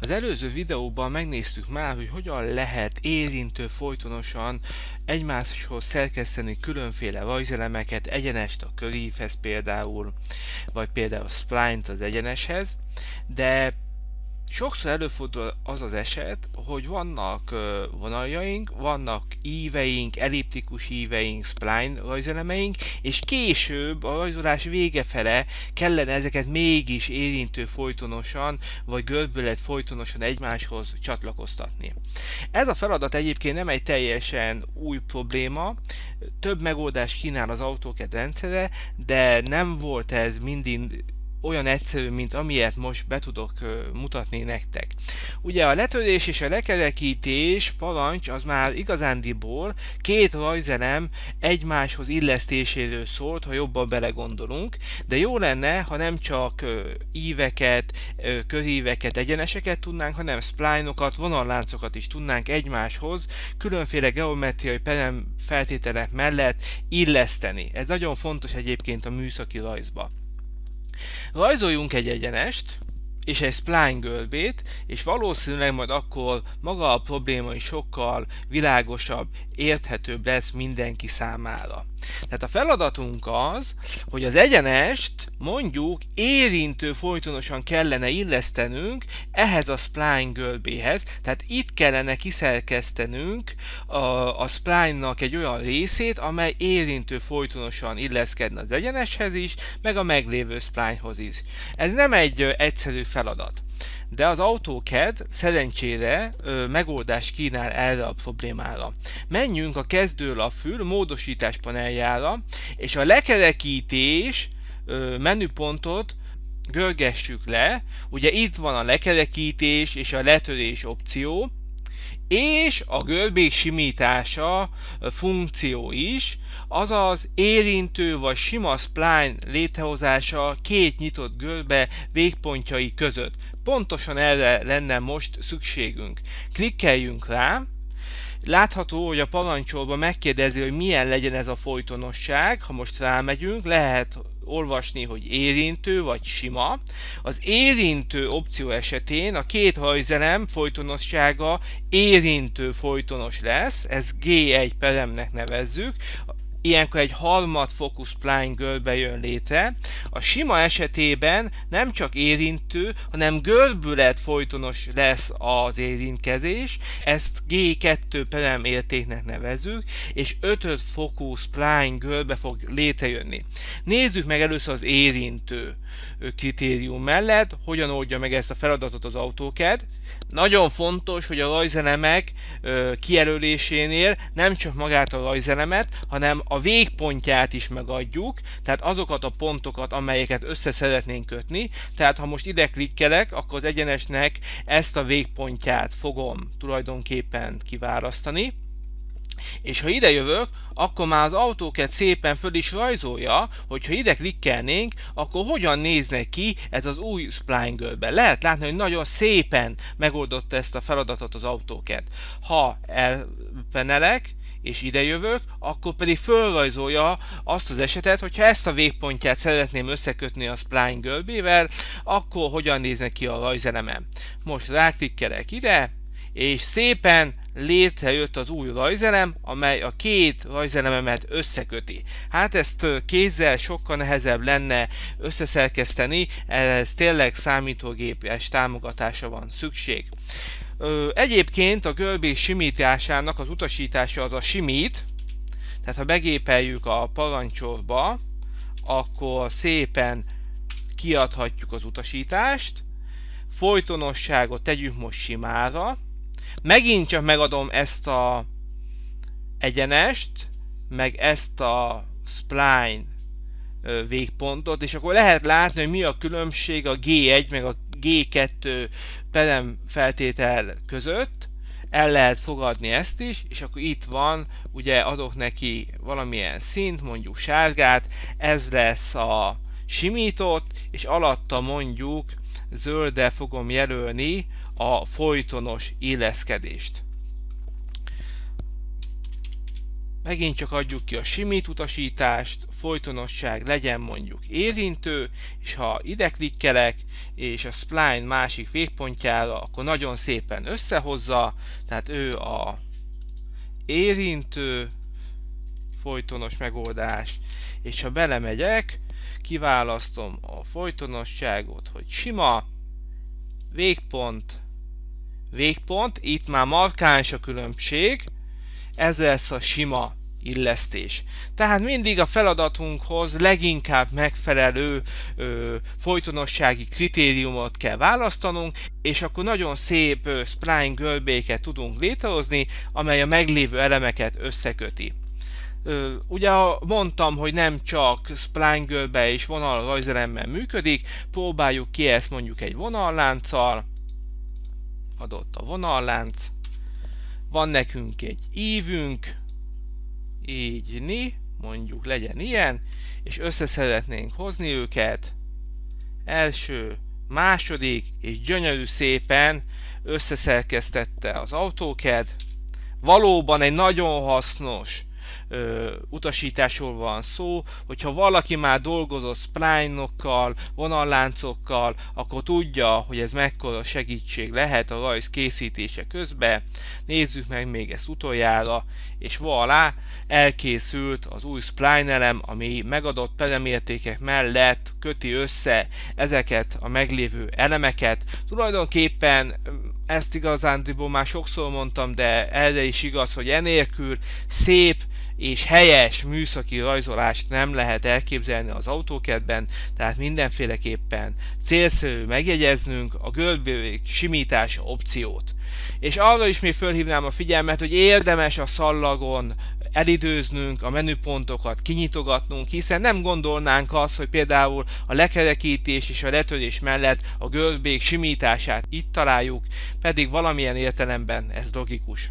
Az előző videóban megnéztük már, hogy hogyan lehet érintő folytonosan egymáshoz szerkeszteni különféle rajzelemeket, egyenest a körívhez például, vagy például a spline-t az egyeneshez, de sokszor előfordul az az eset, hogy vannak vonaljaink, vannak íveink, elliptikus íveink, spline rajzelemeink, és később a rajzolás vége fele kellene ezeket mégis érintő folytonosan, vagy görbület folytonosan egymáshoz csatlakoztatni. Ez a feladat egyébként nem egy teljesen új probléma, több megoldást kínál az AutoCAD rendszere, de nem volt ez mindig olyan egyszerű, mint amilyet most be tudok mutatni nektek. Ugye a letörés és a lekerekítés parancs az már igazándiból két rajzelem egymáshoz illesztéséről szólt, ha jobban belegondolunk, de jó lenne, ha nem csak íveket, köríveket, egyeneseket tudnánk, hanem spline-okat, vonalláncokat is tudnánk egymáshoz különféle geometriai perem feltételek mellett illeszteni. Ez nagyon fontos egyébként a műszaki rajzba. Rajzoljunk egy egyenest, és egy spline görbét, és valószínűleg majd akkor maga a probléma is sokkal világosabb, érthetőbb lesz mindenki számára. Tehát a feladatunk az, hogy az egyenest mondjuk érintő folytonosan kellene illesztenünk ehhez a spline görbéhez, tehát itt kellene kiszerkesztenünk a, a spline-nak egy olyan részét, amely érintő folytonosan illeszkedne az egyeneshez is, meg a meglévő splinehoz is. Ez nem egy egyszerű feladat de az AutoCAD szerencsére ö, megoldást kínál erre a problémára. Menjünk a kezdőlapfül módosítás paneljára, és a lekerekítés ö, menüpontot görgessük le. Ugye itt van a lekerekítés és a letörés opció, és a görbék simítása funkció is, azaz érintő vagy sima spline létrehozása két nyitott görbe végpontjai között. Pontosan erre lenne most szükségünk. Klikkeljünk rá, Látható, hogy a parancsolban megkérdezi, hogy milyen legyen ez a folytonosság. Ha most rámegyünk, lehet olvasni, hogy érintő vagy sima. Az érintő opció esetén a két hajzelem folytonossága érintő folytonos lesz, ez G1 peremnek nevezzük, ilyenkor egy harmadfokú spline görbe jön létre. A sima esetében nem csak érintő, hanem görbület folytonos lesz az érintkezés, ezt G2 perem értéknek nevezük, és 5 fokú spline görbe fog létrejönni. Nézzük meg először az érintő kritérium mellett, hogyan oldja meg ezt a feladatot az AutoCAD. Nagyon fontos, hogy a rajzelemek kijelölésénél nem csak magát a rajzelemet, hanem a végpontját is megadjuk, tehát azokat a pontokat, amelyeket össze szeretnénk kötni. Tehát ha most ide klikkelek, akkor az egyenesnek ezt a végpontját fogom tulajdonképpen kiválasztani. És ha ide jövök, akkor már az autóket szépen föl is rajzolja, hogyha ide klikkelnénk, akkor hogyan nézne ki ez az új spline görbe. Lehet látni, hogy nagyon szépen megoldotta ezt a feladatot az autóket. Ha elpenelek, és ide jövök, akkor pedig fölrajzolja azt az esetet, hogyha ezt a végpontját szeretném összekötni a spline görbével, akkor hogyan nézne ki a rajzelemem. Most ráklikkelek ide, és szépen létrejött az új rajzelem, amely a két rajzelememet összeköti. Hát ezt kézzel sokkal nehezebb lenne összeszerkeszteni, ez tényleg számítógépes támogatása van szükség. Egyébként a görbék simításának az utasítása az a simít, tehát ha begépeljük a parancsolba, akkor szépen kiadhatjuk az utasítást, folytonosságot tegyünk most simára, megint csak megadom ezt a egyenest, meg ezt a spline végpontot, és akkor lehet látni, hogy mi a különbség a G1 meg a G2 perem feltétel között, el lehet fogadni ezt is, és akkor itt van, ugye adok neki valamilyen szint, mondjuk sárgát, ez lesz a simított, és alatta mondjuk zölddel fogom jelölni a folytonos illeszkedést. megint csak adjuk ki a simít utasítást, folytonosság legyen mondjuk érintő, és ha ide klikkelek, és a spline másik végpontjára, akkor nagyon szépen összehozza, tehát ő a érintő folytonos megoldás, és ha belemegyek, kiválasztom a folytonosságot, hogy sima, végpont, végpont, itt már markáns a különbség, ez lesz a sima illesztés. Tehát mindig a feladatunkhoz leginkább megfelelő ö, folytonossági kritériumot kell választanunk, és akkor nagyon szép ö, spline görbéket tudunk létrehozni, amely a meglévő elemeket összeköti. Ö, ugye mondtam, hogy nem csak spline görbe és vonal rajzeremmel működik, próbáljuk ki ezt mondjuk egy vonallánccal, adott a vonallánc, van nekünk egy ívünk, így ni, mondjuk legyen ilyen, és össze szeretnénk hozni őket, első, második, és gyönyörű szépen összeszerkesztette az AutoCAD. Valóban egy nagyon hasznos ö, utasításról van szó, hogyha valaki már dolgozott spline-okkal, vonalláncokkal, akkor tudja, hogy ez mekkora segítség lehet a rajz készítése közben. Nézzük meg még ezt utoljára, és voilà, elkészült az új spline elem, ami megadott pelemértékek mellett köti össze ezeket a meglévő elemeket. Tulajdonképpen ezt igazándiból már sokszor mondtam, de erre is igaz, hogy enélkül szép és helyes műszaki rajzolást nem lehet elképzelni az autókedben, tehát mindenféleképpen célszerű megjegyeznünk a görbék simítása opciót. És arra is még fölhívnám a figyelmet, hogy érdemes a szallagon elidőznünk, a menüpontokat kinyitogatnunk, hiszen nem gondolnánk azt, hogy például a lekerekítés és a letörés mellett a görbék simítását itt találjuk, pedig valamilyen értelemben ez logikus.